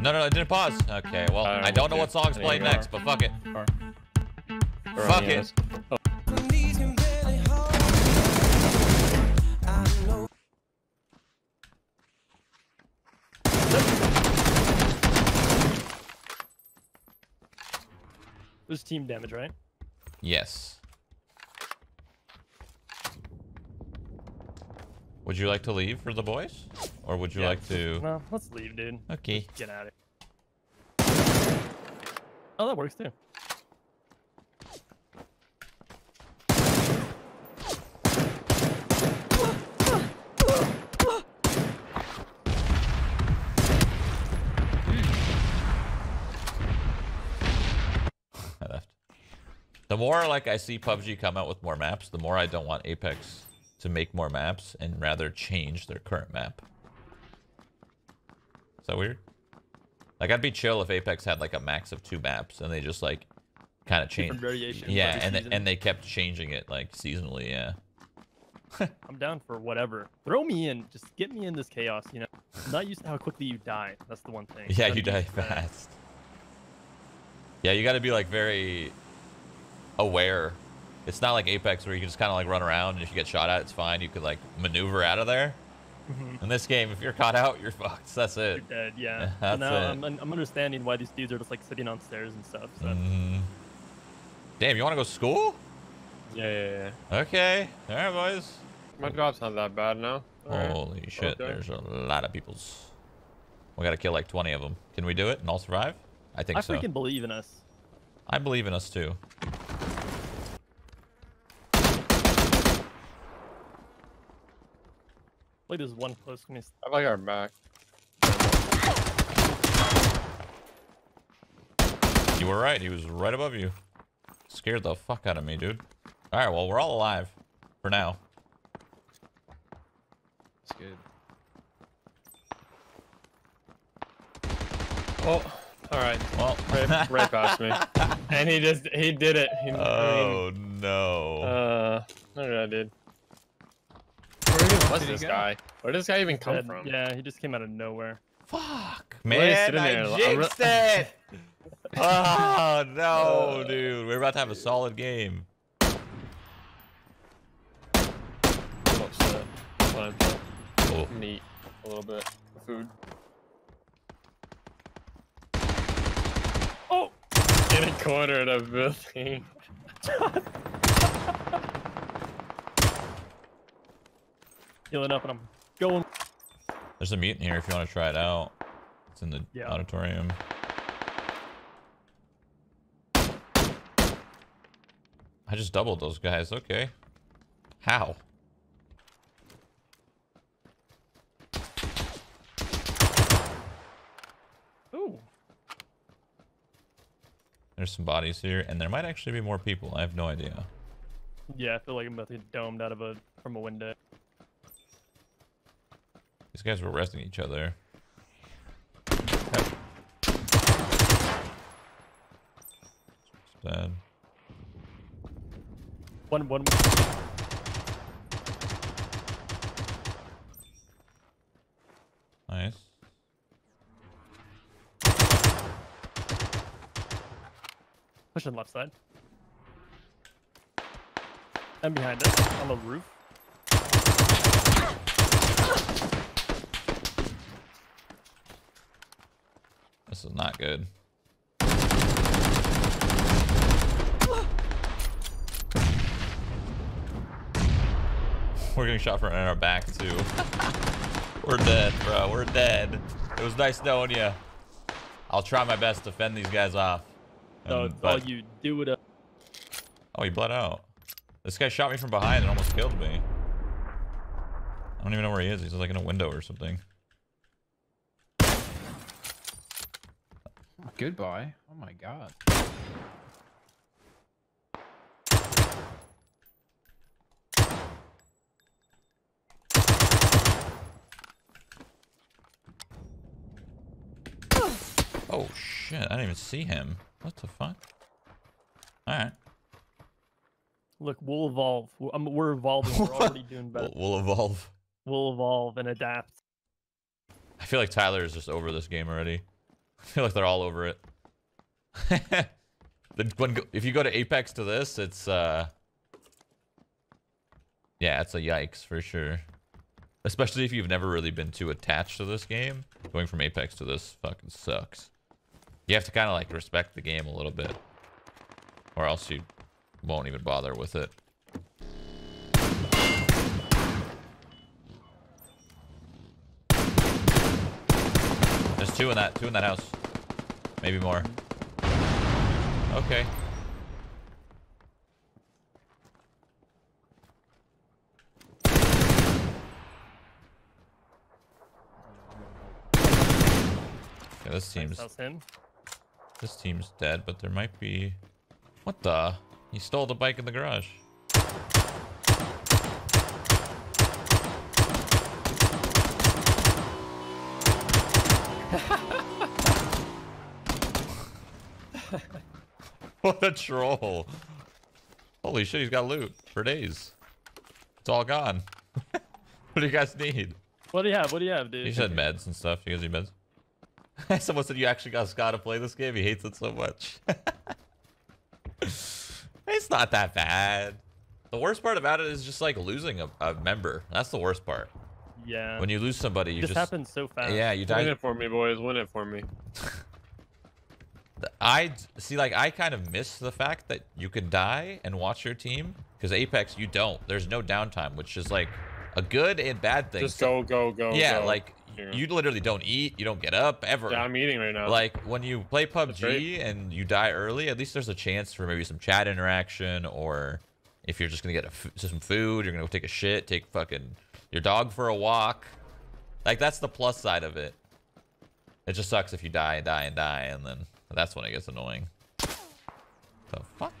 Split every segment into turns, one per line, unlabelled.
No, no, no, it didn't pause. Mm-hmm. Okay, well,
I
I don't know what song's
There
playing
you are.
next, but fuck it.
Or-
Fuck
yeah,
it.
that's- oh.
There's team damage, right?
Yes. Would you like to leave for the boys? Or would you
Yeah.
like to...
No, let's leave, dude.
Okay.
Get out of here. Oh, that works too.
I left. The more like I see PUBG come out with more maps, the more I don't want Apex to make more maps and rather change their current map. Is that weird? Like I'd be chill if Apex had like a max of two maps and they just like kind of change.
Different variations.
Yeah, and they, and they kept changing it like seasonally. Yeah.
I'm down for whatever. Throw me in. Just get me in this chaos. You know, I'm not used to how quickly you die. That's the one thing.
Yeah,
Gotta
you die
used
fast. Yeah, you got to be like very aware. It's not like Apex where you can just kind of like run around and if you get shot at, it's fine. You could like maneuver out of there.
Mhm.
In this game, if you're caught out, you're fucked. That's it.
You're dead. Yeah.
Yeah,
so
that's
now
it.
I'm, I'm understanding why these dudes are just like sitting on stairs and stuff. So
Mm. Damn, you want to go to school?
Yeah, yeah, yeah.
Okay. All right, boys.
My job's not that bad now. Alright.
Holy shit,
Okay.
there's a lot of peoples. We got to kill like 20 of them. Can we do it and all survive? I think so.
I
so.
freaking believe in us.
I believe in us too.
Like there's one close to me.
I like our back.
You were right. He was right above you. Scared the fuck out of me, dude. All right, well, we're all alive for now.
It's good.
Oh, all right.
Well,
Right, right past me. And he just, he did it. He,
oh
I mean,
no.
uh, look what I did. Where even
Did he
this guy? Where did this guy even come
Dead.
from?
Yeah, he just came out of nowhere.
fuck,
Why are you
man,
there?
I
I re-
jinxed it. oh no, uh. dude. We're about to have a solid game.
I'm upset. Fine, but
Oh,
I'm eat a little bit of food.
Oh,
Getting cornered of the thing.
healing up and I'm going.
there's a mutant here if you want to try it out. It's in the
Yeah.
auditorium. I just doubled those guys. Okay. How?
Ooh,
There's some bodies here, and there might actually be more people. I have no idea.
yeah, I feel like I'm about to get domed out of a from a window.
Guys were arresting each other. Dead.
One, one.
Nice.
Pushing left side. And behind us on the roof.
Is not good. We're getting shot from in our back too. We're dead, bro. We're dead. It was nice knowing you. I'll try my best to fend these guys off. And-
all
but-
you do it. Up.
Oh, he bled out. This guy shot me from behind and almost killed me. I don't even know where he is. He's like in a window or something.
Goodbye. Oh my god.
Oh shit! I didn't even see him. What the fuck? All right,
Look, we'll evolve. We're, um, evolving. We're already doing better.
we'll, we'll evolve.
We'll evolve and adapt.
I feel like Tyler is just over this game already. I feel like they're all over it. when if you go to Apex to this, it's uh, yeah, it's a yikes for sure. Especially if you've never really been too attached to this game, going from Apex to this fucking sucks. You have to kind of like respect the game a little bit, or else you won't even bother with it. Two in that, two in that house. Maybe more. Okay. Yeah, this team's this team's dead, but there might be. What the? He stole the bike in the garage. what a troll. Holy shit, he's got loot for days. It's all gone. what do you guys need?
What do you have? What do you have, dude?
You said meds and stuff. You guys need meds? Someone said you actually got Scott to play this game. He hates it so much. it's not that bad. The worst part about it is just like losing a, a member. That's the worst part.
Yeah.
When you lose somebody, you
this
just
happens so fast.
yeah, you die.
Win
die.
it for me, boys. Win it for me.
I see, like I kind of miss the fact that you can die and watch your team because Apex you don't. There's no downtime, which is like a good and bad thing.
Just go, go, go.
yeah,
go.
like
Yeah.
you literally don't eat, you don't get up ever.
Yeah, I'm eating right now.
Like when you play. PUBG and you die early, at least there's a chance for maybe some chat interaction, or if you're just gonna get a f- some food, you're gonna go take a shit, take fucking your dog for a walk. Like that's the plus side of it. It just sucks if you die and die and die, and then that's when it gets annoying. The fuck?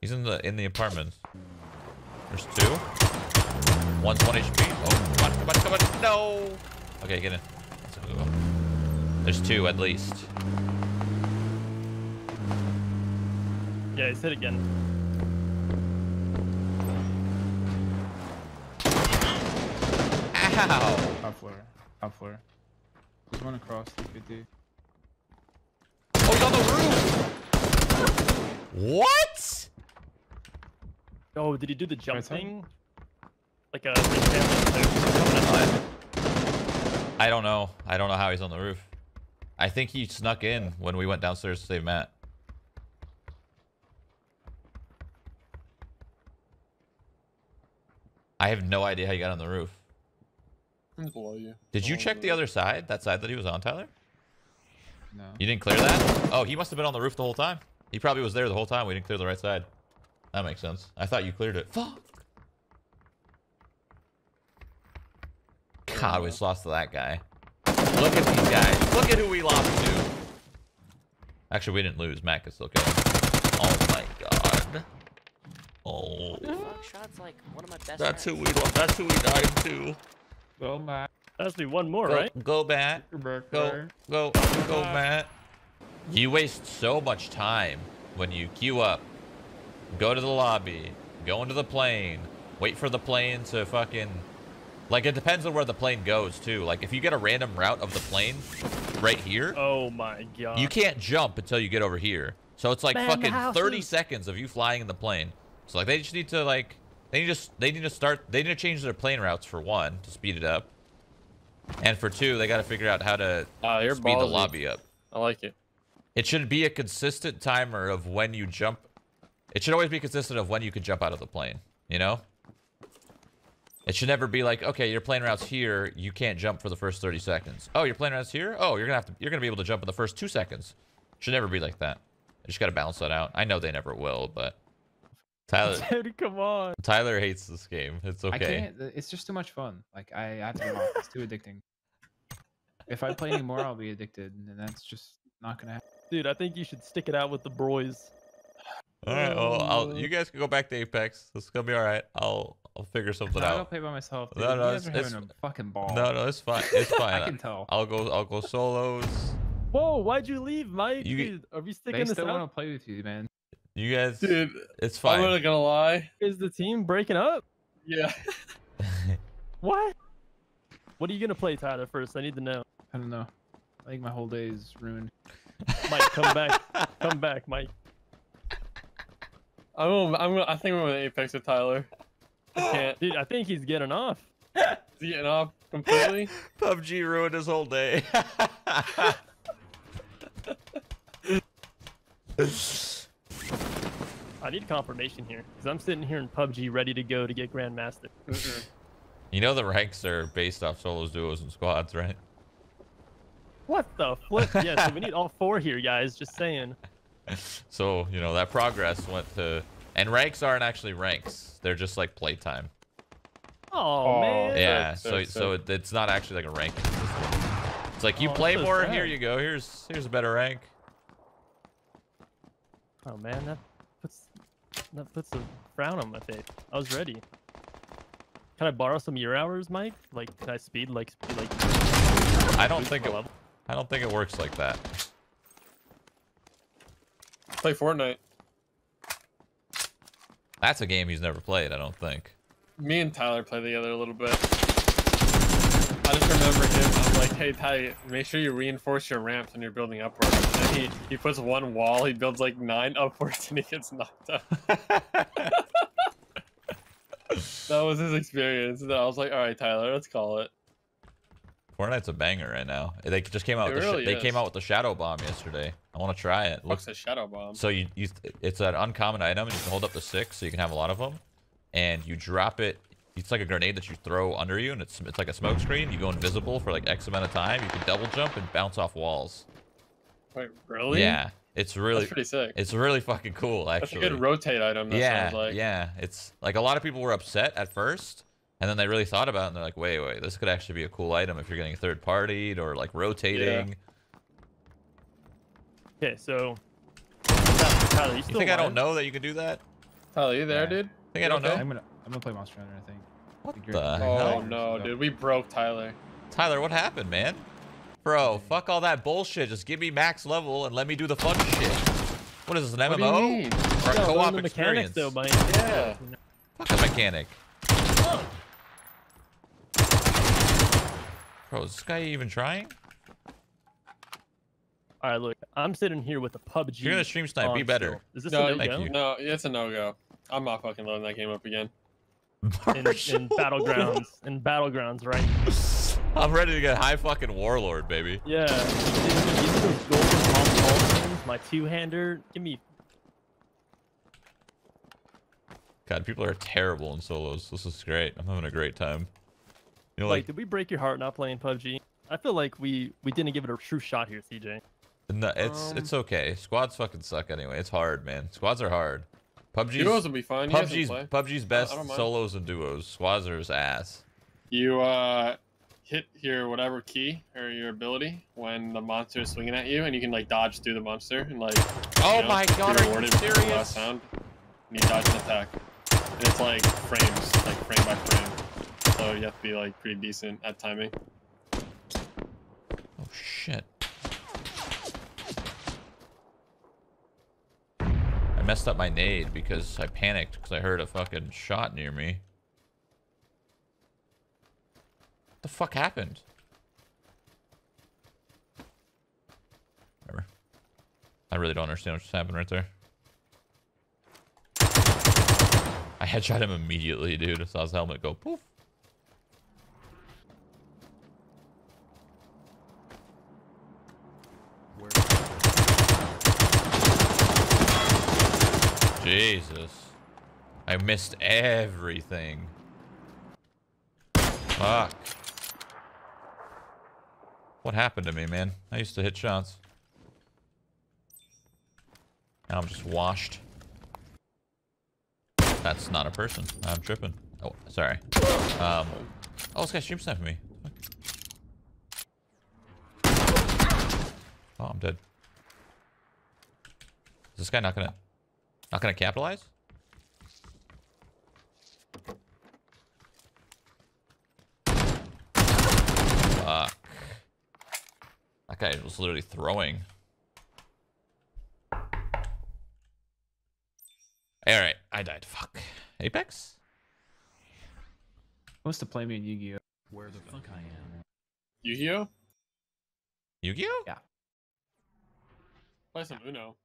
He's in the in the apartments. There's two. One's one HP. Oh, come on, come on, come on. No. Okay, get in. There's two at least.
Yeah, he's hit again.
Ow!
Top floor. Top floor. There's one across the 50.
Oh, he's on the roof! What?
Oh, did he do the jump
Right
thing? Like a big family.
I don't know. I don't know how he's on the roof. I think he snuck in when we went downstairs to save Matt. I have no idea how you got on the roof.
I'm below you.
Did you check the other side? That side that he was on, Tyler?
No.
You didn't clear that? Oh, he must have been on the roof the whole time. He probably was there the whole time. We didn't clear the right side. That makes sense. I thought you cleared it. Fuck. God, we just lost to that guy. Look at these guys. Look at who we lost to. Actually, we didn't lose. Mac is still killing. Oh my god. Oh.
Shot's like one of
That's who we lost. That's who we died to.
Go back.
That's be one more,
Go,
right?
go Matt. Go, go, go, Matt. You waste so much time when you queue up, go to the lobby, go into the plane, wait for the plane to fucking. Like, it depends on where the plane goes, too. Like, if you get a random route of the plane right here,
Oh my god.
you can't jump until you get over here. So it's like
Man,
fucking 30 seconds of you flying in the plane. So like they just need to like they need to they need to start they need to change their plane routes for one to speed it up. And for two, they got to figure out how to
ah, you're
speed the lobby up.
I like it.
It should be a consistent timer of when you jump. It should always be consistent of when you can jump out of the plane, you know? It should never be like, okay, your plane route's here, you can't jump for the first 30 seconds. Oh, your plane route's here? Oh, you're gonna have to you're gonna be able to jump in the first two seconds. Should never be like that. You just gotta balance that out. I know they never will, but Tyler
Dude, come on.
Tyler hates this game. It's okay.
I
okay.
can't. It's just too much fun. Like I I have to get off. It's too addicting. If I play anymore, I'll be addicted, and that's just not gonna happen.
Dude, I think you should stick it out with the boys.
Alright, well I'll, you guys can go back to Apex. This is gonna be alright. I'll I'll figure something out.
I'll play by myself.
No,
dude.
no,
you guys
it's-
are
it's-
a fucking ball.
No, no, it's fine. It's fine.
I can tell.
I'll go I'll go solos.
Whoa, why'd you leave, Mike?
You-
Dude, are we
They
sticking this
still want to play with you, man.
You guys
Dude,
it's fine.
I'm not gonna lie.
Is the team breaking up?
Yeah.
What? What are you gonna play, Tyler? First, I need to know.
I don't know. I think my whole day is ruined.
Mike, come back. Come back, Mike.
I'm gonna, I'm gonna, I think I'm gonna Apex with Tyler. I can't.
Dude, I think he's getting off.
Is he getting off completely?
PUBG ruined his whole day.
I need confirmation here because I'm sitting here in PUBG ready to go to get Grandmaster.
You know the ranks are based off solos, duos, and squads, right?
What the flip? Yeah, so we need all four here, guys. Just saying.
So you know that progress went to, and ranks aren't actually ranks; they're just like playtime.
Oh,
Oh,
man.
Yeah,
so-
so
so-
so it, it's not actually like a ranking system. It's like you
Oh,
play
that's so
more.
sad.
Here you go. Here's here's a better rank.
Oh man, that puts that puts a frown on my face. I was ready. Can I borrow some of your hours, Mike? Like, can I speed like speed like?
I don't think it,
level?
I don't think it works like that.
Play Fortnite.
That's a game he's never played. I don't think.
Me and Tyler play together a little bit. I just remember him. I'm like, hey Ty, make sure you reinforce your ramps when you're building upwards. He he puts one wall, he builds like nine upwards, and he gets knocked out. That was his experience. And I was like, all right, Tyler, let's call it.
Fortnite's a banger right now. They just came out.
It
With the
really
they came out with the shadow bomb yesterday. I want to try it.
Looks
Looks
a shadow bomb.
so you you it's an uncommon item and you can hold up to six, so you can have a lot of them, and you drop it. It's like a grenade that you throw under you, and it's it's like a smoke screen. You go invisible for like X amount of time. You can double jump and bounce off walls.
Wait, really?
Yeah, it's really
That's pretty sick.
it's really fucking cool actually.
That's a good rotate item. That
yeah,
sounds like.
yeah. It's like a lot of people were upset at first, and then they really thought about it, and they're like, wait, wait, this could actually be a cool item if you're getting third partied or like rotating. Yeah.
Okay, so Tyler, you
You
still
think I don't know that you can do that?
Tyler, you there,
Yeah.
dude?
Think I don't
Okay.
know?
I'm gonna I'm gonna play Monster Hunter. I think.
What
think
the
you're-
Oh
hell?
no, dude, we broke Tyler.
Tyler, what happened, man? Bro, fuck all that bullshit. Just give me max level and let me do the fun shit. What is this, an
What do you
MMO?
mean?
Or a
You gotta learn
co-op
the
experience?
mechanics, though, Mike.
Yeah.
Fuck a mechanic. Bro, is this guy even trying?
All right, look, I'm sitting here with a PUBG.
You're gonna stream snipe, be better.
still. Is this
No,
a
no-go?
No, it's a no go. I'm not fucking loading that game up again.
In, in battlegrounds, in battlegrounds, right?
I'm ready to get high fucking warlord, baby.
Yeah. Give me, give me those golden palm palms, my two-hander. Give me.
God, people are terrible in solos. This is great. I'm having a great time. You know,
Like,
like,
did we break your heart not playing PUBG? I feel like we we didn't give it a true shot here, CJ.
no, it's
Um,
it's okay. Squads fucking suck anyway. It's hard, man. Squads are hard. PUBG's
Duos will be fine. You
PUBG's. PUBG's best solos and duos. Squads are his ass.
You uh hit your whatever key or your ability when the monster is swinging at you, and you can like dodge through the monster and like.
Oh
you know,
my god, are you
rewarded the
serious?
last sound. And you dodge an attack, and it's like frames, like frame by frame. So you have to be like pretty decent at timing.
Oh shit. I messed up my nade because I panicked because I heard a fucking shot near me. What the fuck happened? Whatever. I really don't understand what just happened right there. I headshot him immediately, dude. I saw his helmet go poof. Jesus. I missed everything. Fuck. What happened to me, man? I used to hit shots. Now I'm just washed. That's not a person. I'm tripping. Oh, sorry. Um. Oh, this guy stream sniping me. Oh, I'm dead. Is this guy not gonna, not gonna capitalize? Fuck. That guy was literally throwing. Alright, I died. Fuck. Apex?
Who wants to play me in Yu-Gi-Oh?
Where the fuck I am.
Yu-Gi-Oh?
Yu-Gi-Oh?
Yeah.
Play some Uno.